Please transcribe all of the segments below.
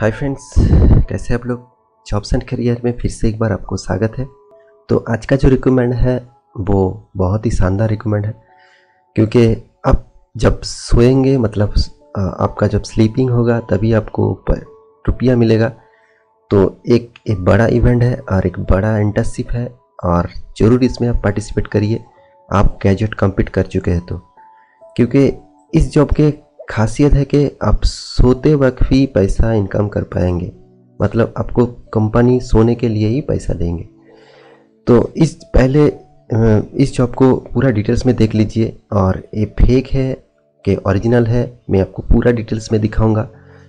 Hi friends कैसे आप लोग? जॉब्स एंड करियर में फिर से एक बार आपको स्वागत है। तो आज का जो रिकमेंड है, वो बहुत ही शानदार रिकमेंड है। क्योंकि आप जब सोएँगे मतलब आपका जब स्लीपिंग होगा, तभी आपको रुपया मिलेगा। तो एक एक बड़ा इवेंट है और एक बड़ा इंटर्नशिप है और ज़रूर इसमें आप पार्टिसिपेट करिए। आप ग्रेजुएट कंप्लीट कर चुके हैं तो। क्योंकि इस जॉब के खासियत है कि आप सोते वक्त भी पैसा इनकम कर पाएँगे। मतलब आपको कंपनी सोने के लिए ही पैसा देंगे। तो इस पहले इस जॉब को पूरा डिटेल्स में देख लीजिए और ये फेक है कि ओरिजिनल है, मैं आपको पूरा डिटेल्स में दिखाऊँगा।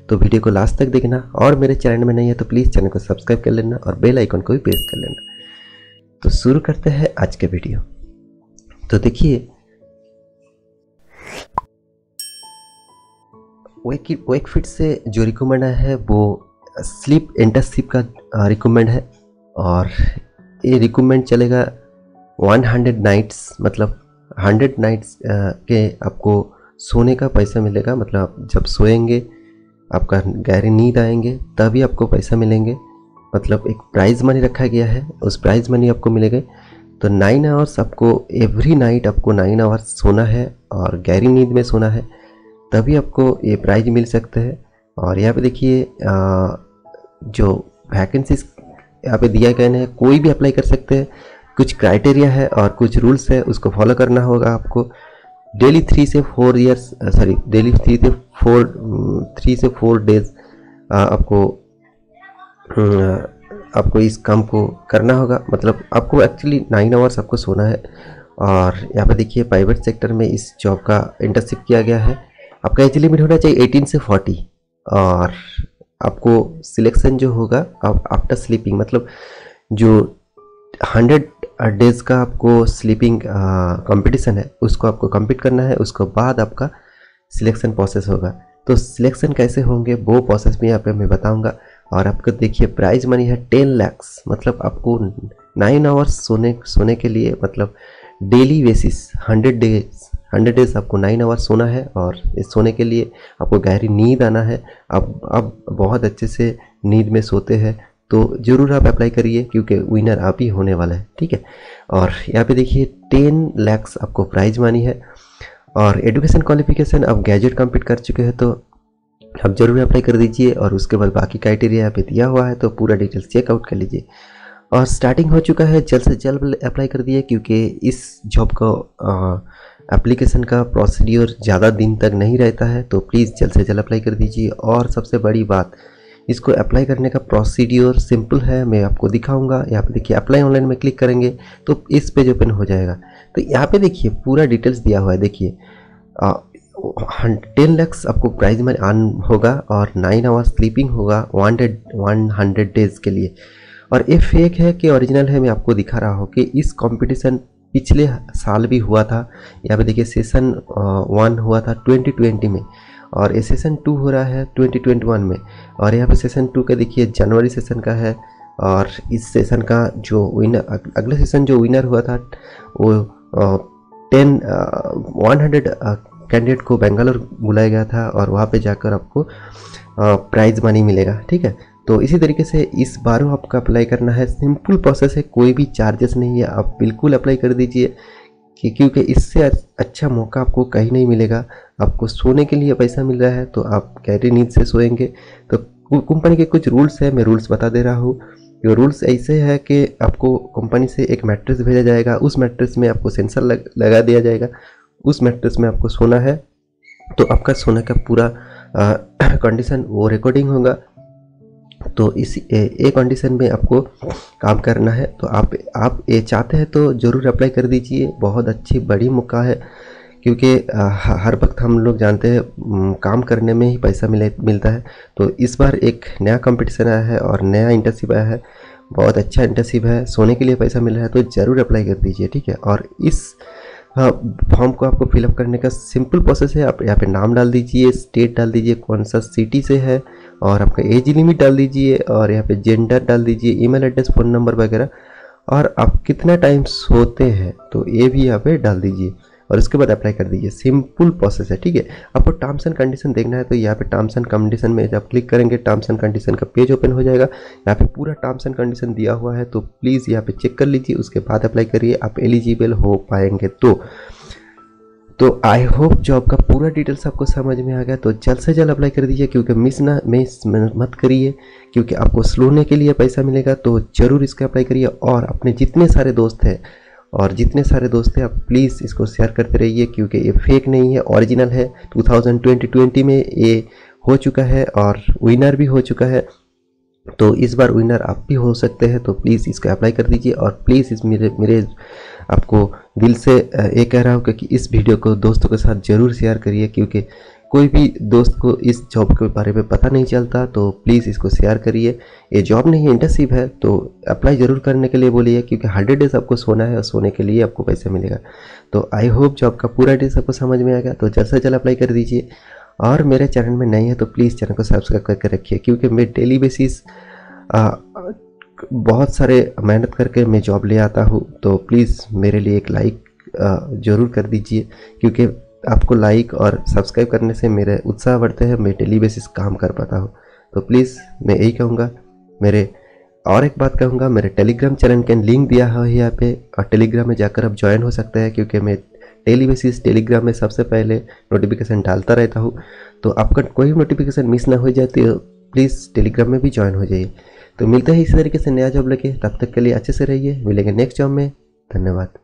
तो वीडियो को लास्ट तक देखना और मेरे चैनल में नहीं है तो प्लीज़ चैनल को सब्सक्राइब कर लेना और बेल आइकन को भी प्रेस कर लेना। तो शुरू करते हैं आज के वीडियो तो देखिए वेक वेक फिट से जो रिकमेंड है वो स्लीप इंटर्नशिप का रिकमेंड है। और ये रिकमेंड चलेगा 100 नाइट्स मतलब 100 नाइट्स के आपको सोने का पैसा मिलेगा। मतलब आप जब सोएँगे, आपका गहरी नींद आएँगे, तभी आपको पैसा मिलेंगे। मतलब एक प्राइज़ मनी रखा गया है, उस प्राइज़ मनी आपको मिलेगा। तो नाइन आवर्स आपको एवरी नाइट आपको नाइन आवर्स सोना है और गहरी नींद में सोना है। तभी आपको ये प्राइज मिल सकता है। और यहाँ पे देखिए जो वैकेंसीज यहाँ पे दिया गया है, कोई भी अप्लाई कर सकते हैं। कुछ क्राइटेरिया है और कुछ रूल्स है, उसको फॉलो करना होगा आपको। डेली थ्री से four years sorry daily three से फोर थ्री से फोर डेज़ आपको आपको इस काम को करना होगा। मतलब आपको एक्चुअली नाइन आवर्स आपको सोना है। और यहाँ पे देखिए प्राइवेट सेक्टर में इस जॉब का इंटर्नशिप किया गया है। आपका एज लिमिट होना चाहिए 18 से 40 और आपको सिलेक्शन जो होगा आफ्टर स्लीपिंग मतलब जो 100 डेज़ का आपको स्लीपिंग कंपटीशन है, उसको आपको कंप्लीट करना है, उसके बाद आपका सिलेक्शन प्रोसेस होगा। तो सिलेक्शन कैसे होंगे, वो प्रोसेस भी यहाँ पे मैं बताऊँगा। और आपको देखिए प्राइज मनी है टेन लैक्स मतलब आपको नाइन आवर्स सोने सोने के लिए मतलब daily basis hundred days hundred days आपको नाइन आवर्स सोना है और इस सोने के लिए आपको गहरी नींद आना है। आप आप बहुत अच्छे से नींद में सोते हैं तो ज़रूर आप अप्लाई करिए क्योंकि विनर आप ही होने वाला है, ठीक है? और यहाँ पे देखिए टेन लैक्स आपको प्राइज मानी है और एजुकेशन क्वालिफिकेशन आप ग्रेजुएट कंप्लीट कर चुके हैं तो आप ज़रूर अप्लाई कर दीजिए और उसके बाद बाकी क्राइटेरिया यहाँ पे दिया हुआ है तो पूरा डिटेल्स चेकआउट कर लीजिए। और स्टार्टिंग हो चुका है, जल्द से जल्द अप्लाई कर दिए क्योंकि इस जॉब को एप्लीकेशन का प्रोसीड्योर ज़्यादा दिन तक नहीं रहता है तो प्लीज़ जल्द से जल्द अप्लाई कर दीजिए। और सबसे बड़ी बात, इसको अप्लाई करने का प्रोसीड्योर सिंपल है, मैं आपको दिखाऊँगा। यहाँ पे देखिए, अप्लाई ऑनलाइन में क्लिक करेंगे तो इस पेज ओपन हो जाएगा। तो यहाँ पे देखिए, पूरा डिटेल्स दिया हुआ है। देखिए टेन लैक्स आपको प्राइज में आन होगा और नाइन आवर स्लीपिंग होगा वन वन हंड्रेड डेज़ के लिए। और ये फेक है कि ओरिजिनल है, मैं आपको दिखा रहा हूँ कि इस कंपटीशन पिछले साल भी हुआ था, यहाँ पे देखिए सेशन वन हुआ था 2020 में, और ये सेशन टू हो रहा है 2021 में, और यहाँ पे सेशन टू का देखिए जनवरी सेशन का है, और इस सेशन का जो विनर अगला सेशन जो विनर हुआ था, वो टेन वन हंड्रेड कैंडिडेट को बेंगलोर बुलाया गया था, और वहाँ पे जाकर आपको प्राइज मनी मिलेगा, ठीक है? तो इसी तरीके से इस बार आपका अप्लाई करना है। सिंपल प्रोसेस है कोई भी चार्जेस नहीं है आप बिल्कुल अप्लाई कर दीजिए कि क्योंकि इससे अच्छा मौका आपको कहीं नहीं मिलेगा। आपको सोने के लिए पैसा मिल रहा है तो आप गहरी नींद से सोएँगे। तो कंपनी के कुछ रूल्स हैं मैं रूल्स बता दे रहा हूँ। ये रूल्स ऐसे है कि आपको कंपनी से एक मैट्रेस भेजा जाएगा उस मैट्रेस में आपको सेंसर लग, लगा दिया जाएगा उस मैट्रेस में आपको सोना है। तो आपका सोने का पूरा कंडीशन वो रिकॉर्डिंग होगा। तो इस, ए कंडीशन में आपको काम करना है। तो आप आप ये चाहते हैं तो ज़रूर अप्लाई कर दीजिए। बहुत अच्छी, बड़ी मौका है, क्योंकि हर वक्त हम लोग जानते हैं काम करने में ही पैसा मिले, मिलता है। तो इस बार एक नया कंपटीशन आया है और नया इंटर्नशिप आया है। बहुत अच्छा इंटर्नशिप है, सोने के लिए पैसा मिल रहा है तो ज़रूर अप्लाई कर दीजिए, ठीक है? और इस फॉर्म को आपको फिलअप करने का सिंपल प्रोसेस है। आप यहाँ पे नाम डाल दीजिए, स्टेट डाल दीजिए, कौन सा सिटी से है, और आपका एज लिमिट डाल दीजिए, और यहाँ पे जेंडर डाल दीजिए, ईमेल एड्रेस, फ़ोन नंबर वगैरह। और आप कितना टाइम सोते हैं तो ये भी यहाँ पे डाल दीजिए। और उसके बाद अप्लाई कर दीजिए। सिंपल प्रोसेस है, ठीक है? आपको टर्म्स एंड कंडीशन देखना है तो यहाँ पे टर्म्स एंड कंडीशन में जब क्लिक करेंगे टर्म्स एंड कंडीशन का पेज ओपन हो जाएगा। यहाँ पे पूरा टर्म्स एंड कंडीशन दिया हुआ है तो प्लीज़ यहाँ पे चेक कर लीजिए, उसके बाद अप्लाई करिए। आप एलिजिबल हो पाएँगे तो। तो आई होप जॉब का पूरा डिटेल्स आपको समझ में आ गया तो जल्द से जल्द अप्लाई कर दीजिए, क्योंकि मिस ना मिस मत करिए, क्योंकि आपको स्लोने के लिए पैसा मिलेगा तो ज़रूर इसका अप्लाई करिए। और अपने जितने सारे दोस्त हैं और जितने सारे दोस्त हैं, आप प्लीज़ इसको शेयर करते रहिए क्योंकि ये फेक नहीं है ओरिजिनल है। 2020 में ये हो चुका है और विनर भी हो चुका है। तो इस बार विनर आप भी हो सकते हैं तो प्लीज़ इसको अप्लाई कर दीजिए और प्लीज़ इस मेरे मेरे आपको दिल से ये कह रहा हूँ कि इस वीडियो को दोस्तों के साथ ज़रूर शेयर करिए क्योंकि कोई भी दोस्त को इस जॉब के बारे में पता नहीं चलता तो प्लीज़ इसको शेयर करिए। ये जॉब नहीं है इंटर्नशिप है तो अप्लाई ज़रूर करने के लिए बोलिए, क्योंकि हंड्रेड डेज़ आपको सोना है और सोने के लिए आपको पैसा मिलेगा। तो आई होप जॉब का पूरा डेज़ आपको समझ में आएगा तो जल्द से जल्द अप्लाई कर दीजिए। और मेरे चैनल में नहीं है तो प्लीज़ चैनल को सब्सक्राइब करके रखिए, क्योंकि मैं डेली बेसिस बहुत सारे मेहनत करके मैं जॉब ले आता हूँ तो प्लीज़ मेरे लिए एक लाइक ज़रूर कर दीजिए, क्योंकि आपको लाइक और सब्सक्राइब करने से मेरे उत्साह बढ़ते हैं, मैं डेली बेसिस काम कर पाता हूँ। तो प्लीज़ मैं यही कहूँगा, मेरे और एक बात कहूँगा, मेरे टेलीग्राम चैनल के लिंक दिया है यहाँ पे, और टेलीग्राम में जाकर आप ज्वाइन हो सकते हैं, क्योंकि मैं डेली बेसिस टेलीग्राम में सबसे पहले नोटिफिकेशन डालता रहता हूँ। तो आपका कोई नोटिफिकेशन मिस ना हो जाती प्लीज़ टेलीग्राम में भी ज्वाइन हो जाइए। तो मिलते हैं इसी तरीके से नया जॉब लेके, तब तक के लिए अच्छे से रहिए। मिलेंगे नेक्स्ट जॉब में। धन्यवाद।